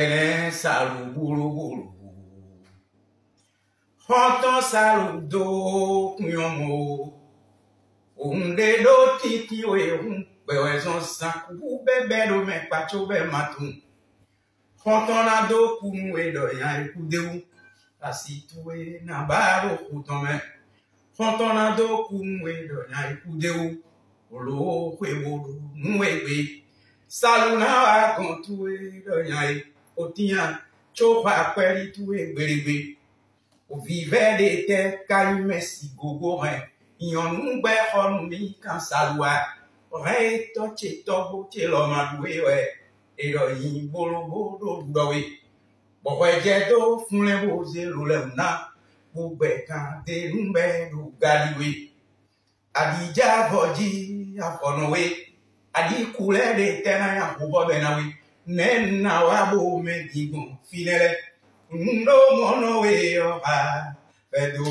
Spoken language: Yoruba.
ẹ̀rẹ́ sàrò gbòrògbòrò ọtọ́ sàrò do nyọmọ òun lè ló títí òun pẹ̀wẹ̀ zọ sàkúkú bẹ́bẹ́ ló mẹ́pa tó bẹ́ẹ̀ má tó ọtọ́ la dó kunu ẹ̀dọ̀yà e ikú déwú kasi tuwe na baro kutọmẹ ọtọ́ la dó kunu ẹ̀dọ̀yà ikú déwú olówó pé wo nú ẹgbẹ́ sàlùnà àgàntúwé e lọ́yà ikú otia tsoƒa ƒe ɖitue gbèrègbè ovive ɖe te kayume si gogo me nyɔnugbe xɔnu mi kansalua ɔhɛ tɔ tse tɔgbo tse lɔmaɖue wɛ eɖɔ yi bolobo ɖo ɖɔwe bɔbɔdze do funle bo zelo le na gbogbo kan de nugbe ɖo gaɖiwe adidza vɔdzi afɔnɔwe adikulɛ ɖe tɛna yaƒobɔ bɛnawe nenna wabome digun finɛlɛ ndomɔnɔwe yɔba fɛdo